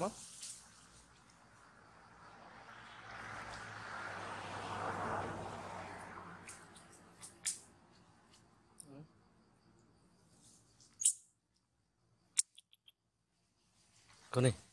mất con này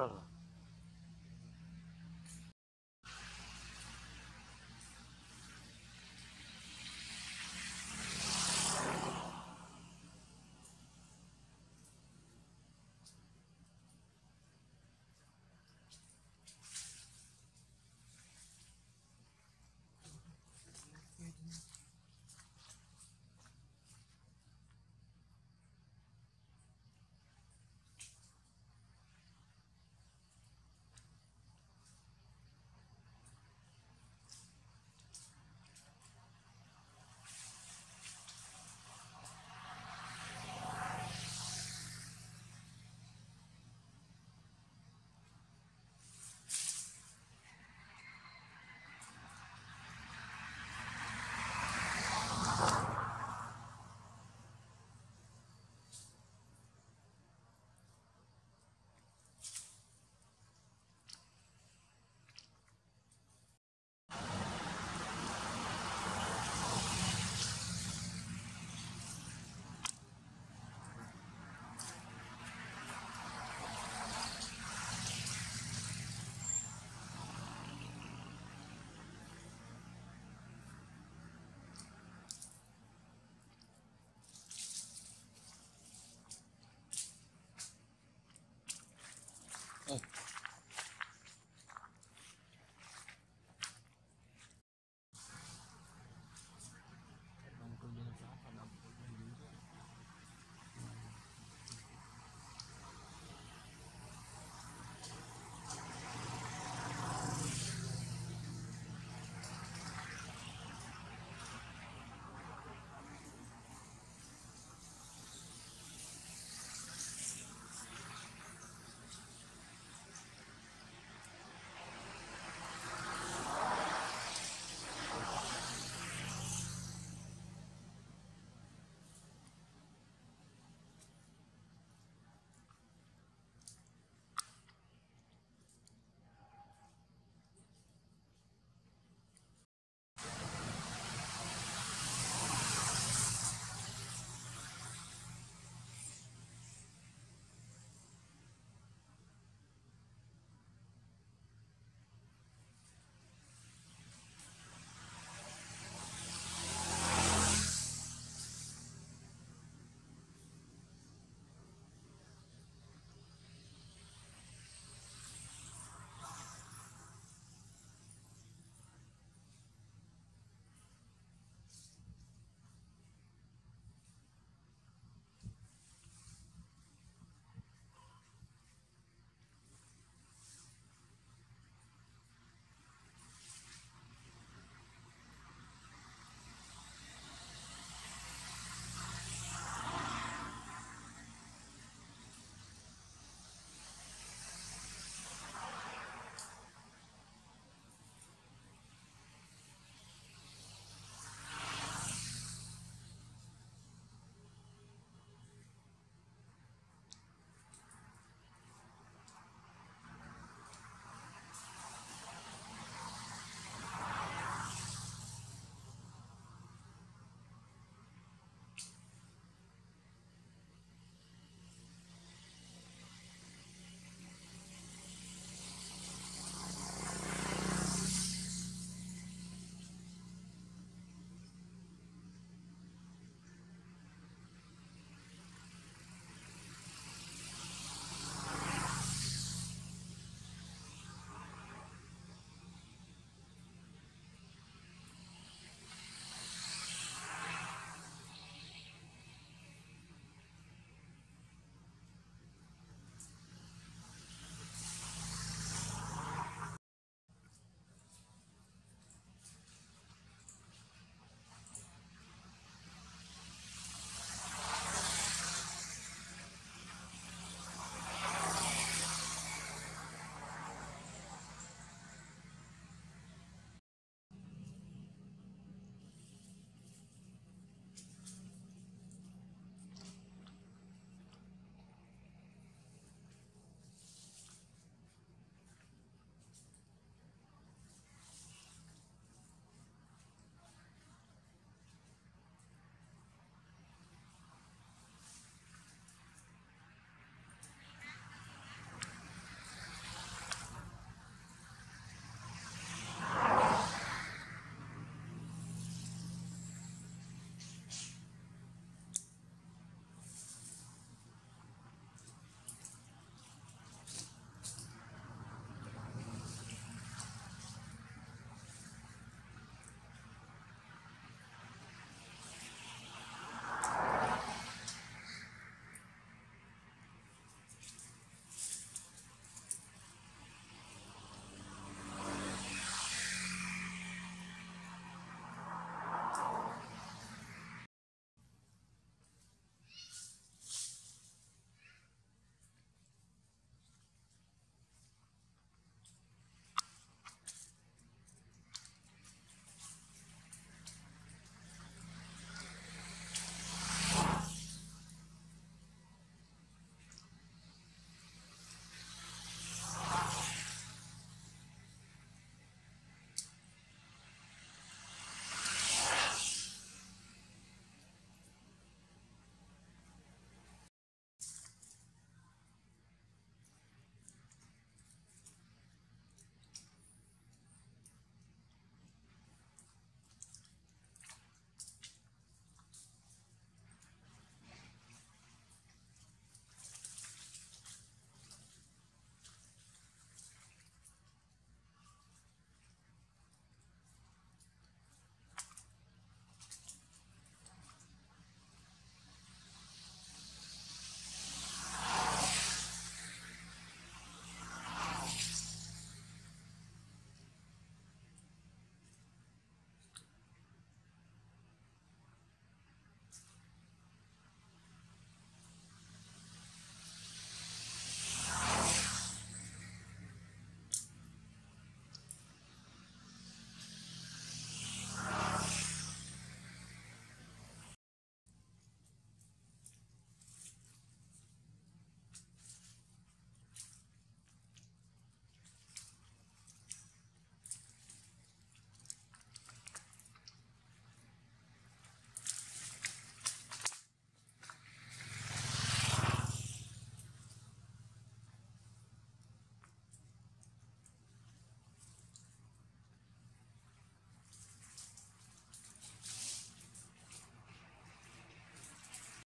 brother.